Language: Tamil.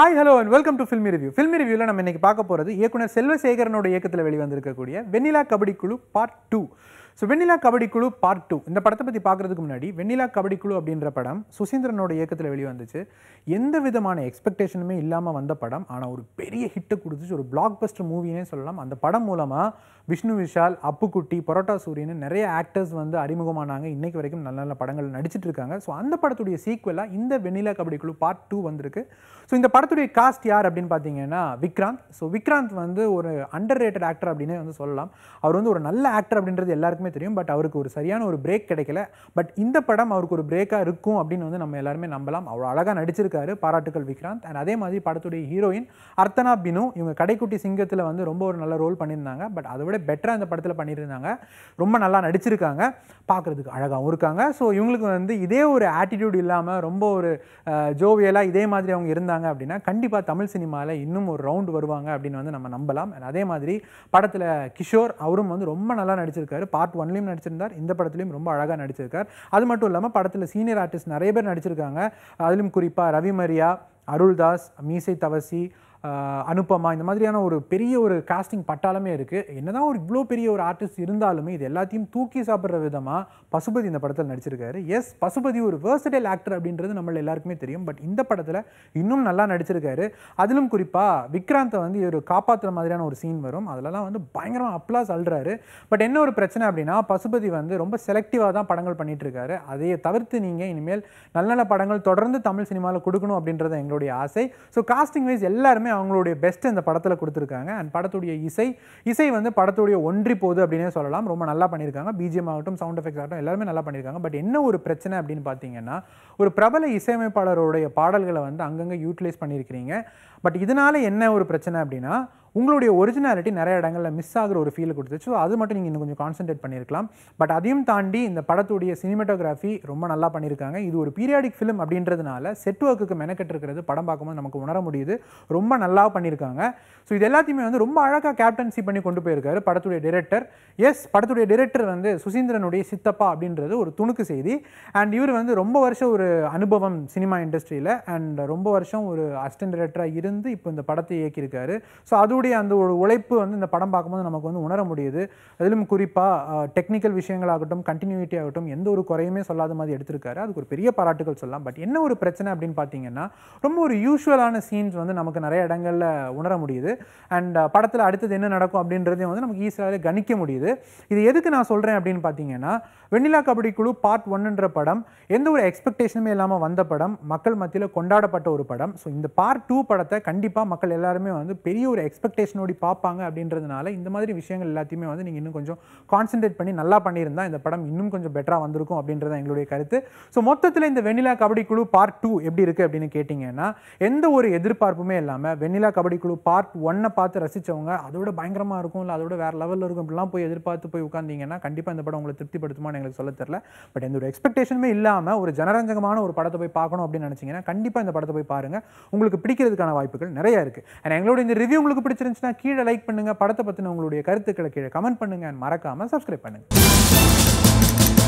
Hi hello and welcome to filmy review filmy ரிவ்யூவில் நம்ம இன்றைக்கி பார்க்க போகிறது இயக்குனர் செல்வசேகரனோட இயக்கத்தில் வெளிவந்திருக்கக்கூடிய Vennila Kabaddi Kuzhu part two so Vennila Kabaddi Kuzhu part two இந்த படத்தை பற்றி பார்க்குறதுக்கு முன்னாடி வெண்ணிலா கபடி குழு அப்படின்ற படம் சுசீந்திரனோட இயக்கத்தில் வெளிவந்துச்சு. எந்த விதமான எக்ஸ்பெக்டேஷனுமே இல்லாமல் வந்த படம். ஆனால் ஒரு பெரிய ஹிட்டை கொடுத்துச்சு. ஒரு பிளாக் பஸ்டர் மூவினே சொல்லலாம். அந்த படம் மூலமாக விஷ்ணு விஷால் அப்புக்குட்டி பரோட்டா சூரியன் நிறைய ஆக்டர்ஸ் வந்து அறிமுகமானாங்க. இன்றைக்கு வரைக்கும் நல்ல நல்ல படங்கள் நடிச்சிட்டு இருக்காங்க. ஸோ அந்த படத்துடைய சீக்வலாக இந்த வெண்ணிலா கபடி குழு பார்ட் டூ வந்திருக்கு. ஸோ இந்த படத்துடைய காஸ்ட் யார் அப்படின்னு பார்த்தீங்கன்னா விக்ராந்த். ஸோ விக்ராந்த் வந்து ஒரு அண்டர் ரேட்டட் ஆக்டர் அப்படின்னே வந்து சொல்லலாம். அவர் வந்து ஒரு நல்ல ஆக்டர் அப்படின்றது எல்லாருக்குமே தெரியும் பட் அவருக்கு ஒரு சரியான ஒரு பிரேக் கிடைக்கல. பட் இந்த படம் அவருக்கு ஒரு பிரேக்காக இருக்கும் அப்படின்னு வந்து நம்ம எல்லாருமே நம்பலாம். அவ்வளோ அழகாக நடிச்சிருக்காரு பாராட்டுக்கள் விக்ராந்த். அண்ட் அதே மாதிரி படத்துடைய ஹீரோயின் அர்த்தனா பினு இவங்க கடைக்குட்டி சிங்கத்தில் வந்து ரொம்ப ஒரு நல்ல ரோல் பண்ணியிருந்தாங்க. பட் அதை விட பெட்டராக இந்த படத்தில் பண்ணியிருந்தாங்க. ரொம்ப நல்லா நடிச்சிருக்காங்க. பார்க்குறதுக்கு அழகாகவும் இருக்காங்க. ஸோ இவங்களுக்கு வந்து இதே ஒரு ஆட்டிடியூட் இல்லாமல் ரொம்ப ஒரு ஜோவியலாக இதே மாதிரி அவங்க இருந்தாங்க அப்படின்னா கண்டிப்பாக தமிழ் சினிமாவில் இன்னும் ஒரு ரவுண்ட் வருவாங்க அப்படின்னு வந்து நம்ம நம்பலாம். அதே மாதிரி படத்தில் கிஷோர் அவரும் வந்து ரொம்ப நல்லா நடிச்சிருக்காரு. பார்ட் ஒன்லையும் நடிச்சிருந்தார். இந்த படத்துலையும் ரொம்ப அழகாக நடிச்சிருக்கார். அது மட்டும் இல்லாமல் படத்தில் சீனியர் ஆர்டிஸ்ட் நிறைய பேர் நடிச்சிருக்காங்க. அதிலும் குறிப்பாக ரவி மரியா அருள்தாஸ் மீசை தவசி அனுப்பமா அனுபமா இந்த மாதிரியான ஒரு பெரிய ஒரு காஸ்டிங் பட்டாளமே இருக்குது என்னதான் ஒரு இவ்வளோ பெரிய ஒரு ஆர்டிஸ்ட் இருந்தாலுமே இது எல்லாத்தையும் தூக்கி சாப்பிட்ற விதமாக பசுபதி இந்த படத்தில் நடிச்சிருக்காரு. எஸ் பசுபதி ஒரு வேர்சடைல் ஆக்டர் அப்படின்றது நம்மள எல்லாருக்குமே தெரியும். பட் இந்த படத்தில் இன்னும் நல்லா நடிச்சிருக்காரு. அதிலும் குறிப்பாக விக்ராந்தை வந்து ஒரு காப்பாற்றுற மாதிரியான ஒரு சீன் வரும். அதிலலாம் வந்து பயங்கரமாக அப்ளாஸ் அல்றாரு பட் என்ன ஒரு பிரச்சனை அப்படின்னா பசுபதி வந்து ரொம்ப செலக்டிவாக தான் படங்கள் பண்ணிட்டு இருக்காரு. அதையே தவிர்த்து நீங்கள் இனிமேல் நல்ல நல்ல படங்கள் தொடர்ந்து தமிழ் சினிமாவில் கொடுக்கணும் அப்படின்றத எங்களோட அவங்களுடைய ஆசை. ஸோ காஸ்டிங் வைஸ் எல்லாருமே அவங்களுடைய பெஸ்ட் இந்த படத்தில் கொடுத்துருக்காங்க. அண்ட் படத்துடைய இசை இசை வந்து படத்துடைய ஒன்றி போகுது அப்படின்னே சொல்லலாம். ரொம்ப நல்லா பண்ணியிருக்காங்க. பிஜிஎம் ஆகட்டும் சவுண்ட் எஃபெக்ட்ஸ் ஆகட்டும் எல்லாருமே நல்லா பண்ணியிருக்காங்க. பட் என்ன ஒரு பிரச்சனை அப்படின்னு பார்த்தீங்கன்னா ஒரு பிரபல இசையமைப்பாளருடைய பாடல்களை வந்து அங்கங்கே யூட்டிலைஸ் பண்ணியிருக்கிறீங்க. பட் இதனால என்ன ஒரு பிரச்சனை அப்படின்னா உங்களுடைய ஒரிஜினாலிட்டி நிறைய இடங்களில் மிஸ் ஆகுற ஒரு ஃபீல் கொடுத்துச்சு. ஸோ அது மட்டும் நீங்கள் இன்னும் கொஞ்சம் கான்சென்ட்ரேட் பண்ணியிருக்கலாம். பட் அதையும் தாண்டி இந்த படத்துடைய சினிமேட்டோகிராஃபி ரொம்ப நல்லா பண்ணியிருக்காங்க. இது ஒரு பீரியாடிக் ஃபிலிம் அப்படின்றதுனால செட் ஒர்க்குக்கு மெனக்கெட்டிருக்கிறது படம் பார்க்கும்போது நமக்கு உணர முடியுது. ரொம்ப நல்லா பண்ணியிருக்காங்க. ஸோ இது எல்லாத்தையுமே வந்து ரொம்ப அழகாக கேப்டன்சி பண்ணி கொண்டு போயிருக்காரு படத்துடைய டிரெக்டர் எஸ் படத்துடைய டிரெக்டர் வந்து சுசீந்திரனுடைய சித்தப்பா அப்படின்றது ஒரு துணுக்கு செய்தி. அண்ட் இவர் வந்து ரொம்ப வருஷம் ஒரு அனுபவம் சினிமா இண்டஸ்ட்ரியில் அண்ட் ரொம்ப வருஷம் ஒரு அசிஸ்டன்ட் டிரெக்டராக இருந்து இப்போ இந்த படத்தை இயக்கியிருக்காரு. ஸோ அவருடைய அந்த ஒரு உழைப்பு வந்து இந்த படம் பார்க்கும்போது நமக்கு வந்து உணர முடியுது. அதிலும் குறிப்பாக டெக்னிக்கல் விஷயங்களாகட்டும் கண்டினியூட்டி ஆகட்டும் எந்த ஒரு குறையுமே சொல்லாத மாதிரி எடுத்திருக்காரு. அதுக்கு ஒரு பெரிய பாராட்டுகள் சொல்லலாம். பட் என்ன ஒரு பிரச்சனை அப்படின்னு பார்த்தீங்கன்னா ரொம்ப ஒரு யூஷுவலான சீன்ஸ் வந்து நமக்கு நிறைய இடங்களில் உணர முடியுது. அண்ட் படத்தில் அடுத்தது என்ன நடக்கும் அப்படின்றதையும் வந்து நமக்கு ஈஸியாகவே கணிக்க முடியுது. இது எதுக்கு நான் சொல்கிறேன் அப்படின்னு பார்த்தீங்கன்னா வெண்ணிலா கபடி குழு பார்ட் ஒன்னுன்ற படம் எந்த ஒரு எக்ஸ்பெக்டேஷனுமே இல்லாமல் வந்த படம் மக்கள் மத்தியில் கொண்டாடப்பட்ட ஒரு படம். ஸோ இந்த பார்ட் டூ படத்தை கண்டிப்பாக மக்கள் எல்லாருமே வந்து பெரிய ஒரு எக்ஸ்பெக்ட் எக்ஸ்பெக்டேஷனோடி பார்ப்பாங்க அப்படின்றதுனால இந்த மாதிரி விஷயங்கள் எல்லாத்தையுமே வந்து நீங்கள் இன்னும் கொஞ்சம் கான்சென்ட்ரேட் பண்ணி நல்லா பண்ணியிருந்தா இந்த படம் இன்னும் கொஞ்சம் பெட்டராக வந்திருக்கும் அப்படின்றது எங்களுடைய கருத்து. ஸோ மொத்தத்தில் இந்த வெண்ணிலா கபடி குழு பார்ட் டூ எப்படி இருக்குது அப்படின்னு கேட்டிங்கன்னா எந்த ஒரு எதிர்பார்ப்புமே இல்லாமல் வெண்ணிலா கபடி குழு பார்ட் ஒன்னை பார்த்து ரசித்தவங்க அதோட பயங்கரமாக இருக்கும் இல்லை அதோட வேறு லெவலில் இருக்கும் இப்படிலாம் போய் எதிர்பார்த்து போய் உட்காந்தீங்கன்னா கண்டிப்பாக இந்த படம் உங்களை திருப்திப்படுத்துமான்னு எங்களுக்கு சொல்ல தெரியல. பட் எந்த ஒரு எக்ஸ்பெக்டேஷனுமே இல்லாமல் ஒரு ஜனரஞ்சகமான ஒரு படத்தை போய் பார்க்கணும் அப்படின்னு நினச்சிங்கன்னா கண்டிப்பாக இந்த படத்தை போய் பாருங்கள் உங்களுக்கு பிடிக்கிறதுக்கான வாய்ப்புகள் நிறைய இருக்குது அண்ட் எங்களோட இந்த ரிவ்யூ உங்களுக்கு பிடிச்சிருந்துச்சுன்னா கீழே லைக் பண்ணுங்கள் படத்தை பற்றின உங்களுடைய கருத்துக்களை கீழே கமெண்ட் பண்ணுங்கள் மறக்காமல் சப்ஸ்கிரைப் பண்ணுங்கள்